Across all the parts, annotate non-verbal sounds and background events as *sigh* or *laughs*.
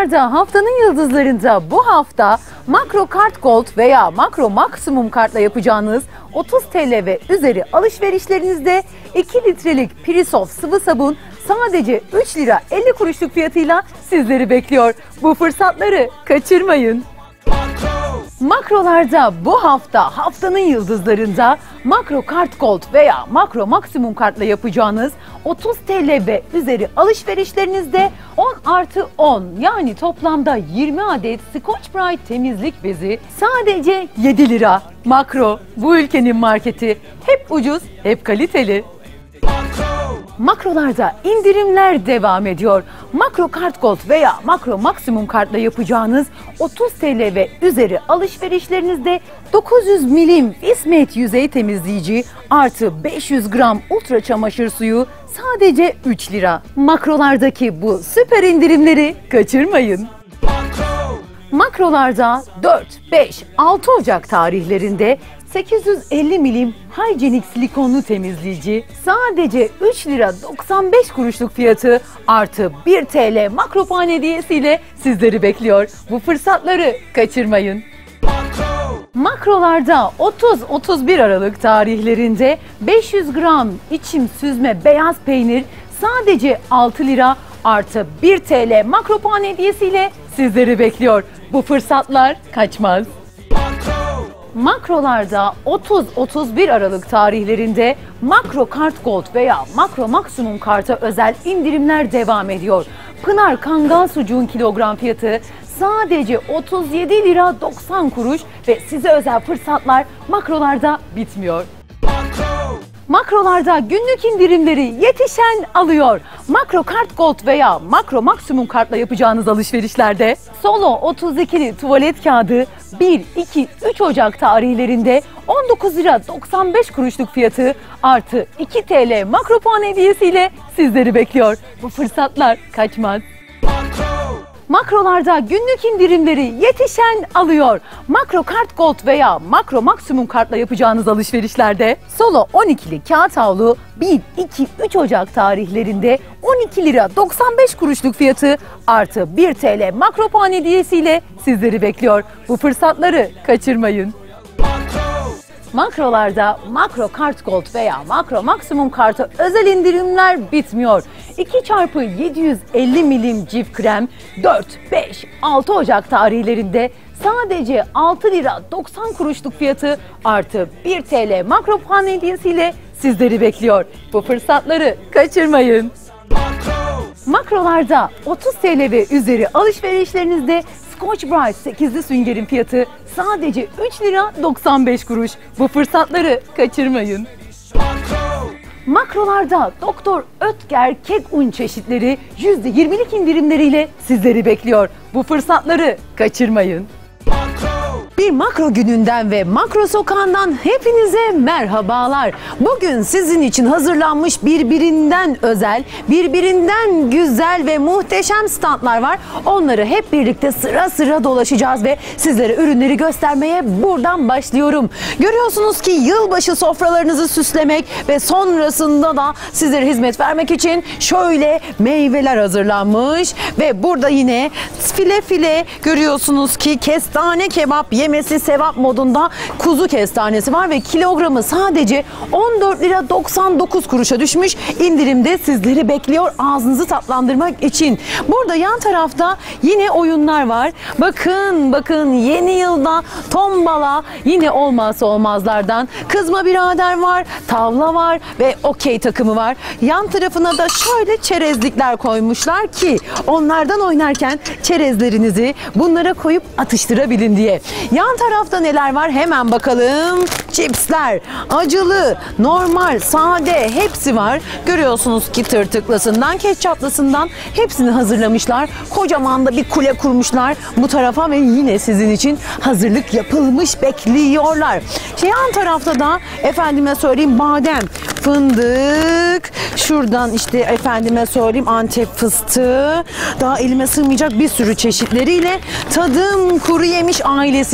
Makrolarda haftanın yıldızlarında bu hafta Makro Kart Gold veya Makro Maksimum kartla yapacağınız 30 TL ve üzeri alışverişlerinizde 2 litrelik Pirisof sıvı sabun sadece 3 lira 50 kuruşluk fiyatıyla sizleri bekliyor. Bu fırsatları kaçırmayın. Makrolarda bu hafta haftanın yıldızlarında Makro Kart Gold veya Makro Maksimum kartla yapacağınız 30 TL ve üzeri alışverişlerinizde 10 artı 10 yani toplamda 20 adet Scotch Brite temizlik bezi sadece 7 lira. Makro bu ülkenin marketi hep ucuz hep kaliteli. Makrolarda indirimler devam ediyor. Makro Kart Gold veya Makro Maksimum kartla yapacağınız 30 TL ve üzeri alışverişlerinizde 900 milim İsmet yüzey temizleyici artı 500 gram ultra çamaşır suyu sadece 3 lira. Makrolardaki bu süper indirimleri kaçırmayın. Makrolarda 4, 5, 6 Ocak tarihlerinde 850 milim hijyenik silikonlu temizleyici sadece 3 lira 95 kuruşluk fiyatı artı 1 TL makropan hediyesiyle sizleri bekliyor. Bu fırsatları kaçırmayın. Makrolarda 30-31 Aralık tarihlerinde 500 gram içim süzme beyaz peynir sadece 6 lira artı 1 TL makropan hediyesiyle sizleri bekliyor. Bu fırsatlar kaçmaz. Makrolarda 30-31 Aralık tarihlerinde Makro Kart Gold veya Makro Maksimum karta özel indirimler devam ediyor. Pınar Kangal sucuğun kilogram fiyatı sadece 37 lira 90 kuruş ve size özel fırsatlar makrolarda bitmiyor. Makrolarda günlük indirimleri yetişen alıyor. Makro Kart Gold veya Makro Maksimum kartla yapacağınız alışverişlerde Solo 32'li tuvalet kağıdı 1, 2, 3 Ocak tarihlerinde 19 lira 95 kuruşluk fiyatı artı 2 TL makro puan hediyesiyle sizleri bekliyor. Bu fırsatlar kaçmaz. Makrolarda günlük indirimleri yetişen alıyor. Makro Kart Gold veya Makro Maksimum kartla yapacağınız alışverişlerde Solo 12'li kağıt havlu 1, 2, 3 Ocak tarihlerinde 12 lira 95 kuruşluk fiyatı artı 1 TL makro puan hediyesiyle sizleri bekliyor. Bu fırsatları kaçırmayın. Makrolarda Makro Kart Gold veya Makro Maksimum kartı özel indirimler bitmiyor. 2 çarpı 750 milim cif krem 4, 5, 6 Ocak tarihlerinde sadece 6 lira 90 kuruşluk fiyatı artı 1 TL makro puan hediyesiyle sizleri bekliyor. Bu fırsatları kaçırmayın. Makrolarda 30 TL ve üzeri alışverişlerinizde Scotch Brite 8'li süngerin fiyatı sadece 3 lira 95 kuruş. Bu fırsatları kaçırmayın. Makrolarda Doktor Ötker kek un çeşitleri %20'lik indirimleriyle sizleri bekliyor. Bu fırsatları kaçırmayın. Bir makro gününden ve makro sokağından hepinize merhabalar. Bugün sizin için hazırlanmış birbirinden özel, birbirinden güzel ve muhteşem standlar var. Onları hep birlikte sıra sıra dolaşacağız ve sizlere ürünleri göstermeye buradan başlıyorum. Görüyorsunuz ki yılbaşı sofralarınızı süslemek ve sonrasında da sizlere hizmet vermek için şöyle meyveler hazırlanmış ve burada yine file file görüyorsunuz ki kestane kebap yemesi sevap modunda kuzu kestanesi var ve kilogramı sadece 14 lira 99 kuruşa düşmüş. İndirimde sizleri bekliyor ağzınızı tatlandırmak için. Burada yan tarafta yine oyunlar var. Bakın bakın yeni yılda tombala yine olmazsa olmazlardan. Kızma birader var, tavla var ve okey takımı var. Yan tarafına da şöyle çerezlikler koymuşlar ki onlardan oynarken çerezlerinizi bunlara koyup atıştırabilin diye. Yan tarafta neler var hemen bakalım. Çipsler, acılı, normal, sade hepsi var. Görüyorsunuz ki tırtıklısından, ketçaplısından hepsini hazırlamışlar. Kocaman da bir kule kurmuşlar bu tarafa ve yine sizin için hazırlık yapılmış bekliyorlar. Şey yan tarafta da efendime söyleyeyim badem, fındık, şuradan işte efendime söyleyeyim antep fıstığı, daha elime sığmayacak bir sürü çeşitleriyle tadım kuru yemiş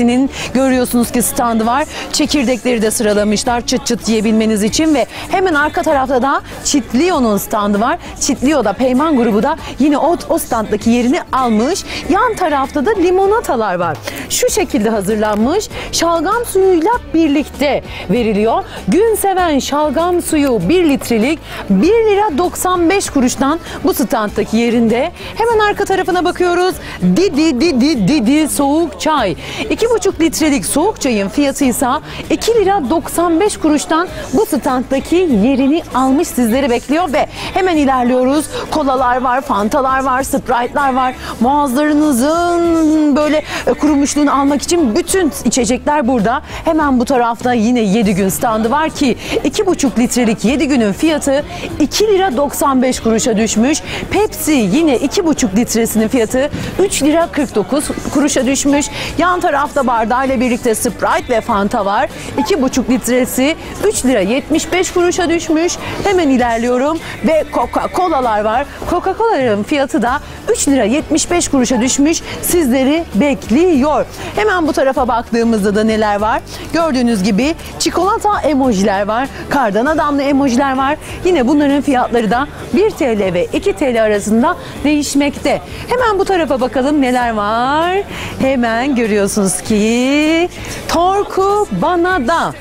ailesinin görüyorsunuz ki standı var. Çekirdekli börekleri de sıralamışlar çıt çıt yiyebilmeniz için ve hemen arka tarafta da Çitlio'nun standı var. Çitlio da Peyman grubu da yine o, o standdaki yerini almış. Yan tarafta da limonatalar var. Şu şekilde hazırlanmış. Şalgam suyuyla birlikte veriliyor. Gün seven şalgam suyu 1 litrelik 1 lira 95 kuruştan bu standdaki yerinde. Hemen arka tarafına bakıyoruz. Didi Didi Didi soğuk çay. 2,5 litrelik soğuk çayın fiyatı ise 2 lira 95 kuruştan bu standdaki yerini almış sizleri bekliyor ve hemen ilerliyoruz. Kolalar var, fantalar var, sprite'lar var. Boğazlarınızın böyle e, kurumuşluğunu almak için bütün içecekler burada. Hemen bu tarafta yine 7 gün standı var ki 2,5 litrelik 7 günün fiyatı 2 lira 95 kuruşa düşmüş. Pepsi yine 2,5 litresinin fiyatı 3 lira 49 kuruşa düşmüş. Yan tarafta bardağıyla birlikte Sprite ve Fanta var. 2,5 litresi 3 lira 75 kuruşa düşmüş. Hemen ilerliyorum ve Coca-Cola'lar var. Coca-Cola'ların fiyatı da 3 lira 75 kuruşa düşmüş. Sizleri bekliyor. Hemen bu tarafa baktığımızda da neler var? Gördüğünüz gibi çikolata emojiler var. Kardan adamlı emojiler var. Yine bunların fiyatları da 1 TL ve 2 TL arasında değişmekte. Hemen bu tarafa bakalım neler var. Hemen görüyorsunuz ki Torku bana da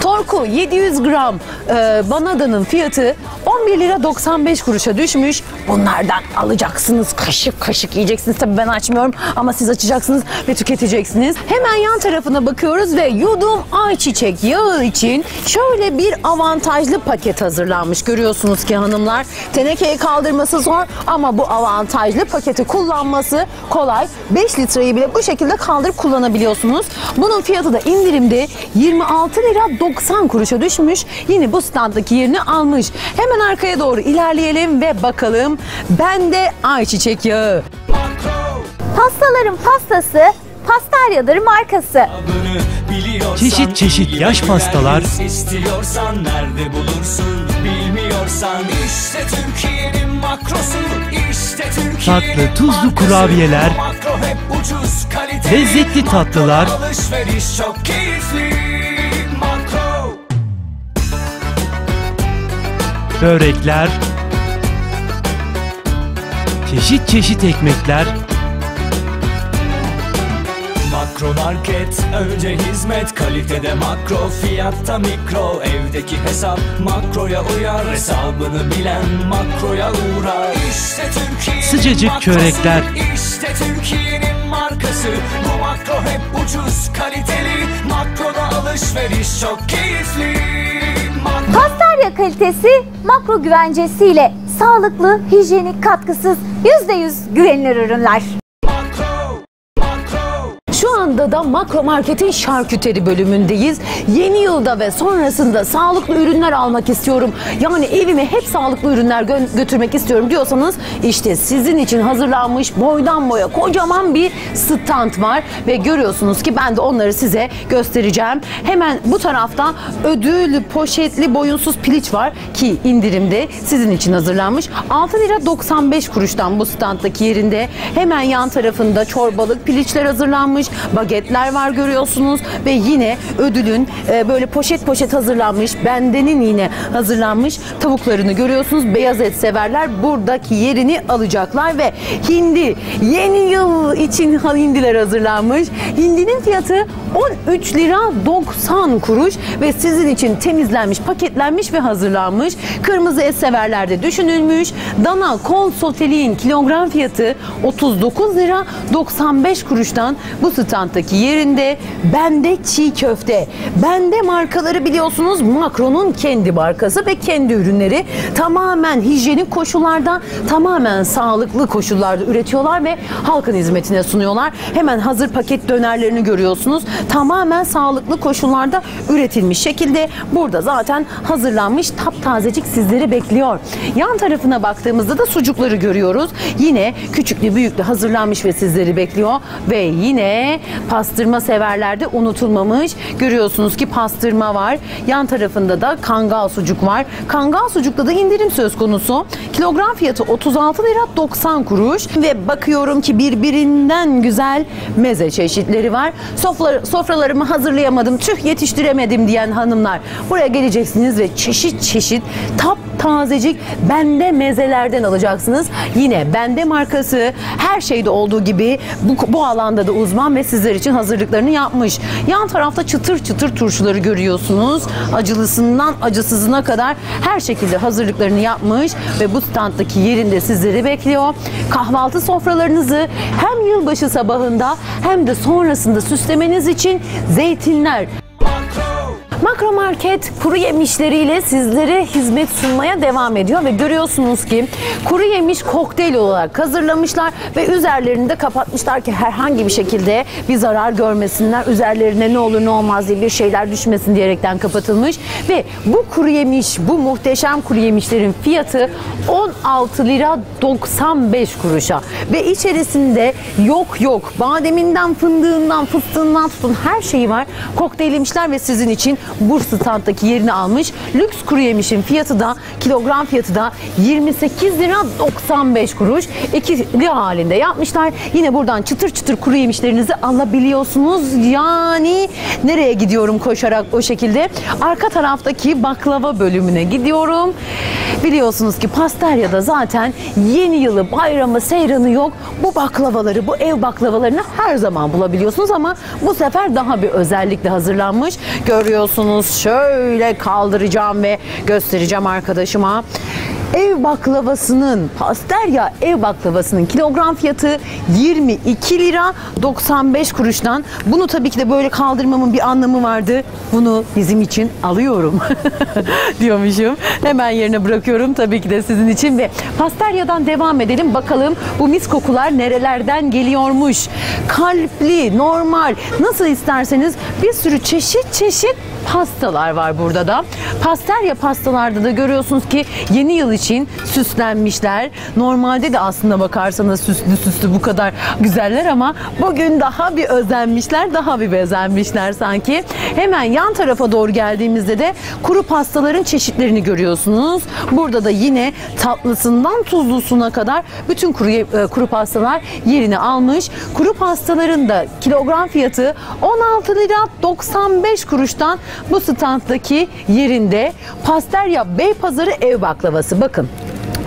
Torku 700 gram e, banadanın fiyatı 11 lira 95 kuruşa düşmüş. Bunlardan alacaksınız. Kaşık kaşık yiyeceksiniz. Tabii ben açmıyorum ama siz açacaksınız ve tüketeceksiniz. Hemen yan tarafına bakıyoruz ve yudum ayçiçek yağı için şöyle bir avantajlı paket hazırlanmış. Görüyorsunuz ki hanımlar tenekeyi kaldırması zor ama bu avantajlı paketi kullanması kolay. 5 litreyi bile bu şekilde kaldırıp kullanabiliyorsunuz. Bunun fiyatı da indirimde 26 lira 90 kuruşa düşmüş. Yine bu standdaki yerini almış. Hemen arkaya doğru ilerleyelim ve bakalım. Bende ayçiçek yağı. Pastaların pastası Pastelyadır markası. Çeşit çeşit yaş pastalar. İstiyorsan nerede bulursun bilmiyorsan işte Türkiye'nin makrosu işte Türkiye'nin Tatlı, tuzlu kurabiyeler. Makro hep ucuz kaliteli Lezzetli tatlılar. Alışveriş çok keyifli Makro börekler, çeşit çeşit ekmekler, Makro market önce hizmet kalitede makro fiyatta mikro. Evdeki hesap makroya uyar hesabını bilen makroya uğrar. İşte Türkiye'nin Sıcacık makrosu, çörekler. İşte Türkiye'nin markası. Bu makro hep ucuz kaliteli. Makroda alışveriş çok keyifli. Makro Pastelya kalitesi makro güvencesiyle sağlıklı, hijyenik, katkısız, %100 güvenilir ürünler. Makro makro Şu anda da Makro Market'in şarküteri bölümündeyiz. Yeni yılda ve sonrasında sağlıklı ürünler almak istiyorum. Yani evime hep sağlıklı ürünler gö- götürmek istiyorum diyorsanız işte sizin için hazırlanmış boydan boya kocaman bir stand var ve görüyorsunuz ki ben de onları size göstereceğim. Hemen bu tarafta ödül poşetli boyunsuz piliç var ki indirimde sizin için hazırlanmış. 6 lira 95 kuruştan bu standdaki yerinde. Hemen yan tarafında çorbalık piliçler hazırlanmış. Bagetler var görüyorsunuz ve yine ödülün e, böyle poşet poşet hazırlanmış. Bendenin yine hazırlanmış tavuklarını görüyorsunuz. Beyaz et severler buradaki yerini alacaklar ve hindi yeni yıl için hindiler hazırlanmış. Hindinin fiyatı 13 lira 90 kuruş ve sizin için temizlenmiş, paketlenmiş ve hazırlanmış. Kırmızı et severlerde düşünülmüş. Dana kol kilogram fiyatı 39 lira 95 kuruştan bu standdaki yerinde bende çiğ köfte. Bende markaları biliyorsunuz Macron'un kendi markası ve kendi ürünleri tamamen hijyenik koşullarda, tamamen sağlıklı koşullarda üretiyorlar ve halkın hizmetine sunuyorlar. Hemen hazır paket dönerlerini görüyorsunuz. Tamamen sağlıklı koşullarda üretilmiş şekilde burada zaten hazırlanmış taptazecik sizleri bekliyor. Yan tarafına baktığımızda da sucukları görüyoruz. Yine küçüklü büyüklü hazırlanmış ve sizleri bekliyor ve yine Pastırma severlerde unutulmamış. Görüyorsunuz ki pastırma var. Yan tarafında da kangal sucuk var. Kangal sucukta da indirim söz konusu. Kilogram fiyatı 36 lira 90 kuruş ve bakıyorum ki birbirinden güzel meze çeşitleri var. Sofra, sofralarımı hazırlayamadım, tüh yetiştiremedim diyen hanımlar buraya geleceksiniz ve çeşit çeşit tap tazecik bende mezelerden alacaksınız. Yine bende markası her şeyde olduğu gibi bu, bu alanda da uzman ve sizler için hazırlıklarını yapmış. Yan tarafta çıtır çıtır turşuları görüyorsunuz. Acılısından acısızına kadar her şekilde hazırlıklarını yapmış ve bu standdaki yerinde sizleri bekliyor. Kahvaltı sofralarınızı hem yılbaşı sabahında hem de sonrasında süslemeniz için zeytinler, Makro Market kuru yemişleriyle sizlere hizmet sunmaya devam ediyor ve görüyorsunuz ki kuru yemiş kokteyl olarak hazırlamışlar ve üzerlerini de kapatmışlar ki herhangi bir şekilde bir zarar görmesinler. Üzerlerine ne olur ne olmaz diye bir şeyler düşmesin diyerekten kapatılmış ve bu kuru yemiş, bu muhteşem kuru yemişlerin fiyatı 16 lira 95 kuruşa ve içerisinde yok yok bademinden, fındığından, fıstığından tutun her şeyi var. Kokteylemişler ve sizin için bu standdaki yerini almış. Lüks kuru yemişin fiyatı da kilogram fiyatı da 28 lira 95 kuruş. İkili halinde yapmışlar. Yine buradan çıtır çıtır kuru yemişlerinizi alabiliyorsunuz. Yani nereye gidiyorum koşarak o şekilde? Arka taraftaki baklava bölümüne gidiyorum. Biliyorsunuz ki Pastarya'da zaten yeni yılı, bayramı, seyranı yok. Bu baklavaları, bu ev baklavalarını her zaman bulabiliyorsunuz ama bu sefer daha bir özellikle hazırlanmış. Görüyorsunuz şöyle kaldıracağım ve göstereceğim arkadaşıma. Ev baklavasının, Pasterya ev baklavasının kilogram fiyatı 22 lira 95 kuruştan. Bunu tabii ki de böyle kaldırmamın bir anlamı vardı. Bunu bizim için alıyorum *laughs* diyormuşum. Hemen yerine bırakıyorum tabii ki de sizin için ve Pasterya'dan devam edelim. Bakalım bu mis kokular nerelerden geliyormuş. Kalpli, normal, nasıl isterseniz bir sürü çeşit çeşit pastalar var burada da. Pasterya pastalarda da görüyorsunuz ki yeni yıl için süslenmişler. Normalde de aslında bakarsanız süslü süslü bu kadar güzeller ama bugün daha bir özenmişler, daha bir bezenmişler sanki. Hemen yan tarafa doğru geldiğimizde de kuru pastaların çeşitlerini görüyorsunuz. Burada da yine tatlısından tuzlusuna kadar bütün kuru, e, kuru pastalar yerini almış. Kuru pastaların da kilogram fiyatı 16 lira 95 kuruştan bu standdaki yerinde Pasterya Beypazarı ev baklavası. Bakın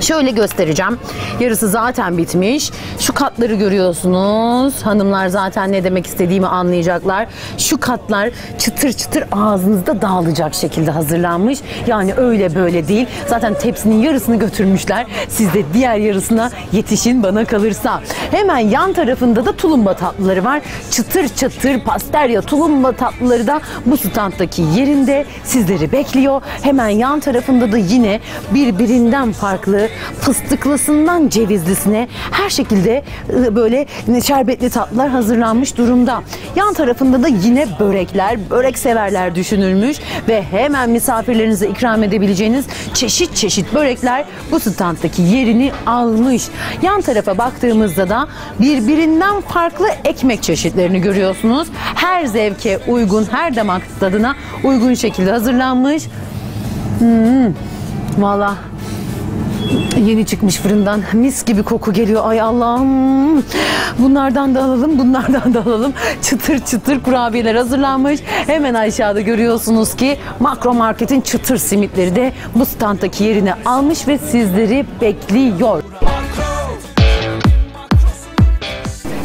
Şöyle göstereceğim. Yarısı zaten bitmiş. Şu katları görüyorsunuz. Hanımlar zaten ne demek istediğimi anlayacaklar. Şu katlar çıtır çıtır ağzınızda dağılacak şekilde hazırlanmış. Yani öyle böyle değil. Zaten tepsinin yarısını götürmüşler. Siz de diğer yarısına yetişin bana kalırsa. Hemen yan tarafında da tulumba tatlıları var. Çıtır çıtır pasterya tulumba tatlıları da bu standdaki yerinde sizleri bekliyor. Hemen yan tarafında da yine birbirinden farklı fıstıklısından cevizlisine her şekilde e, böyle şerbetli tatlılar hazırlanmış durumda. Yan tarafında da yine börekler, börek severler düşünülmüş ve hemen misafirlerinize ikram edebileceğiniz çeşit çeşit börekler bu standdaki yerini almış. Yan tarafa baktığımızda da birbirinden farklı ekmek çeşitlerini görüyorsunuz. Her zevke uygun, her damak tadına uygun şekilde hazırlanmış. Hmm, Valla Yeni çıkmış fırından mis gibi koku geliyor. Ay Allah'ım. Bunlardan da alalım, bunlardan da alalım. Çıtır çıtır kurabiyeler hazırlanmış. Hemen aşağıda görüyorsunuz ki Makro Market'in çıtır simitleri de bu standdaki yerini almış ve sizleri bekliyor.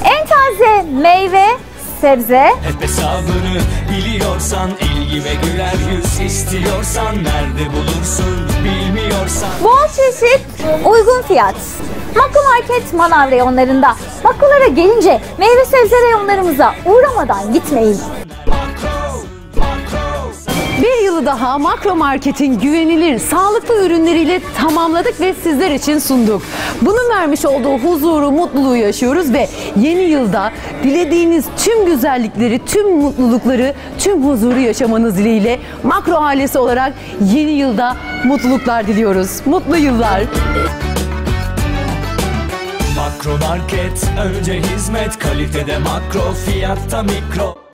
En taze meyve, sebze, Hep hesabını biliyorsan ilgi ve güler yüz istiyorsan nerede bulursun bol çeşit, uygun fiyat. Makro Market manav reyonlarında. Makrolara gelince meyve sebze reyonlarımıza uğramadan gitmeyin. Yılı daha Makro Market'in güvenilir, sağlıklı ürünleriyle tamamladık ve sizler için sunduk. Bunun vermiş olduğu huzuru, mutluluğu yaşıyoruz ve yeni yılda dilediğiniz tüm güzellikleri, tüm mutlulukları, tüm huzuru yaşamanız dileğiyle Makro ailesi olarak yeni yılda mutluluklar diliyoruz. Mutlu yıllar. Makro Market Önce hizmet kalitede makro fiyatta mikro